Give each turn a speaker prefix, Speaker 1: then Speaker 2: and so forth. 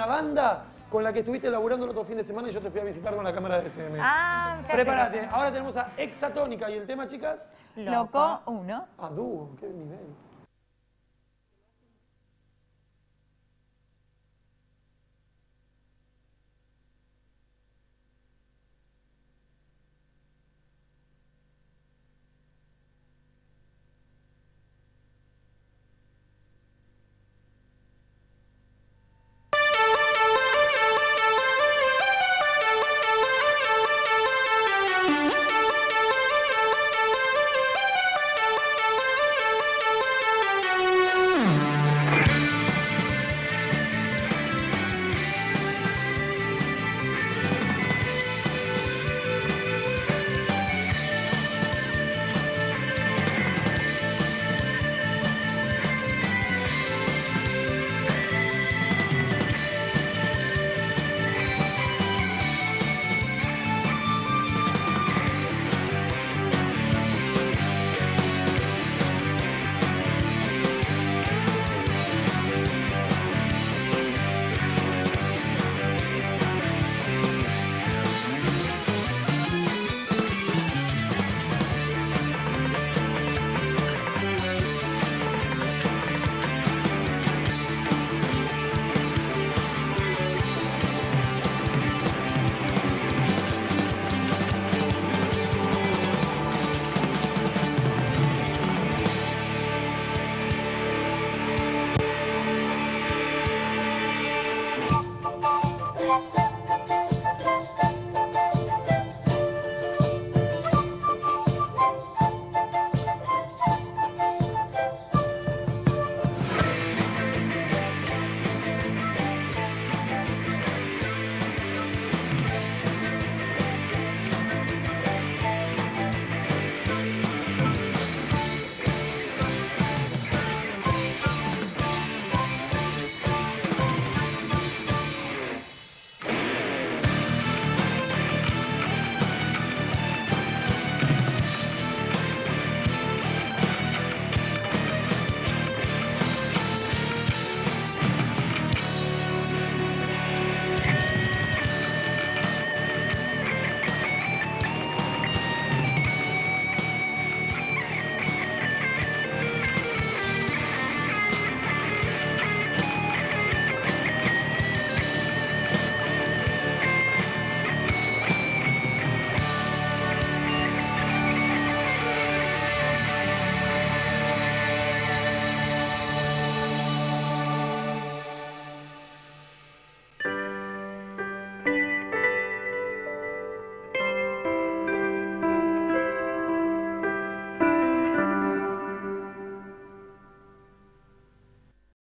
Speaker 1: una banda con la que estuviste laburando el otro fin de semana y yo te fui a visitar con la cámara de SM.
Speaker 2: Ah.
Speaker 1: Prepárate, ahora tenemos a Exatónica y el tema, chicas,
Speaker 2: Loco, uno.
Speaker 1: a dúo, qué nivel.